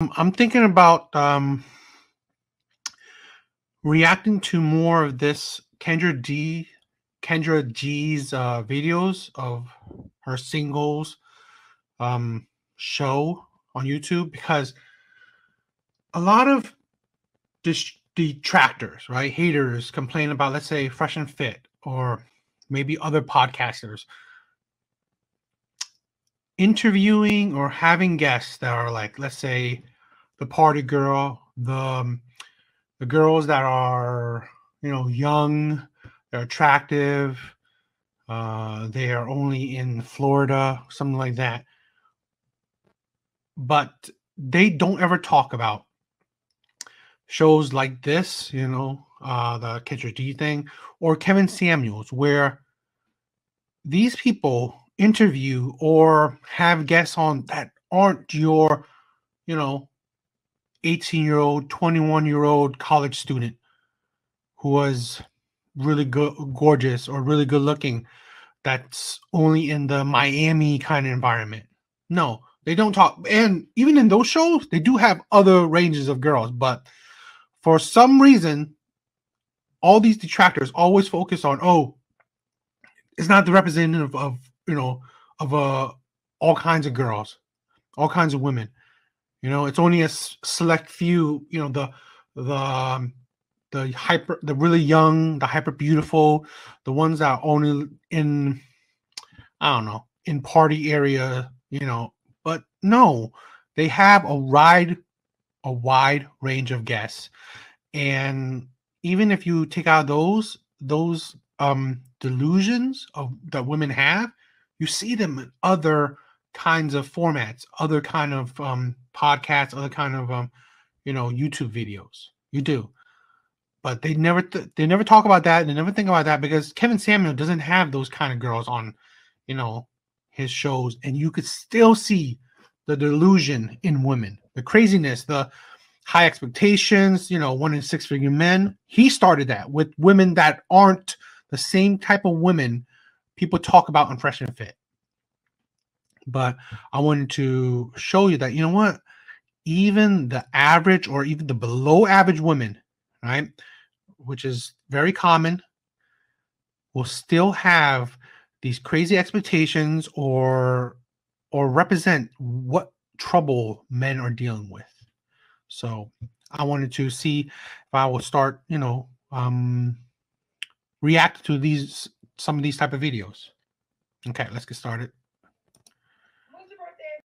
I'm thinking about um, reacting to more of this Kendra D, Kendra G's uh, videos of her singles um, show on YouTube because a lot of detractors, right, haters complain about, let's say, Fresh and Fit or maybe other podcasters interviewing or having guests that are like, let's say, the party girl, the um, the girls that are you know young, they're attractive, uh, they are only in Florida, something like that. But they don't ever talk about shows like this, you know, uh, the Kendra D thing, or Kevin Samuels, where these people interview or have guests on that aren't your, you know, 18 year old, 21 year old college student who was really good, gorgeous, or really good looking that's only in the Miami kind of environment. No, they don't talk. And even in those shows, they do have other ranges of girls, but for some reason, all these detractors always focus on, oh, it's not the representative of you know, of uh, all kinds of girls, all kinds of women. You know, it's only a select few. You know, the the um, the hyper, the really young, the hyper beautiful, the ones that are only in, I don't know, in party area. You know, but no, they have a wide, a wide range of guests, and even if you take out those those um delusions of that women have you see them in other kinds of formats, other kind of um, podcasts, other kind of um, you know YouTube videos. You do, but they never th- they never talk about that. They never think about that because Kevin Samuel doesn't have those kind of girls on, you know, his shows, and you could still see the delusion in women, the craziness, the high expectations. You know, one in six figure men. He started that with women that aren't the same type of women people talk about in Fresh and Fit. But I wanted to show you that, you know what? Even the average or even the below average women, right, which is very common, will still have these crazy expectations or or represent what trouble men are dealing with. So I wanted to see if I will start, you know, um, react to these some of these type of videos. Okay, let's get started.